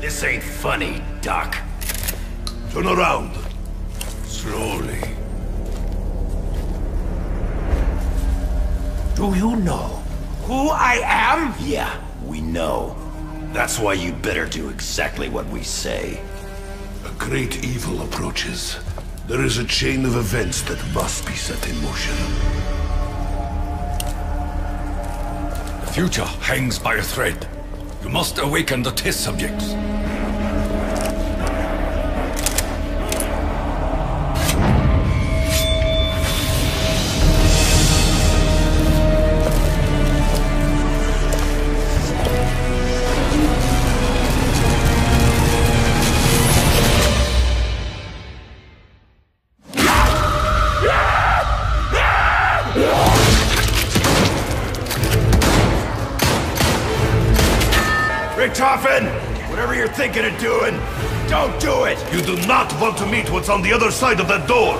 This ain't funny, Doc. Turn around. Slowly. Do you know who I am? Yeah, we know. That's why you better do exactly what we say. A great evil approaches. There is a chain of events that must be set in motion. The future hangs by a thread. You must awaken the test subjects. Richtofen! Whatever you're thinking of doing, don't do it! You do not want to meet what's on the other side of that door.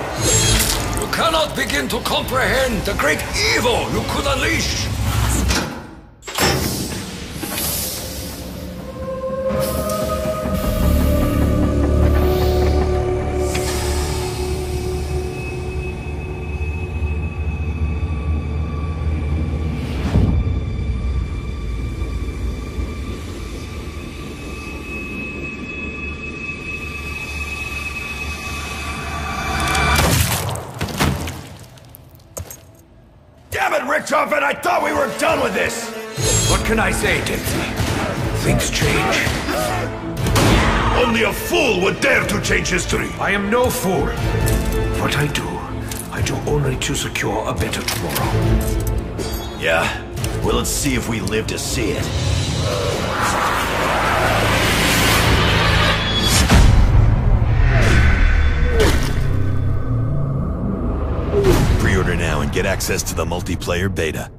You cannot begin to comprehend the great evil you could unleash. It, Richtofen! I thought we were done with this! What can I say, Dempsey? Things change. Only a fool would dare to change history. I am no fool. What I do, I do only to secure a better tomorrow. Yeah? Well, let's see if we live to see it. Get access to the multiplayer beta.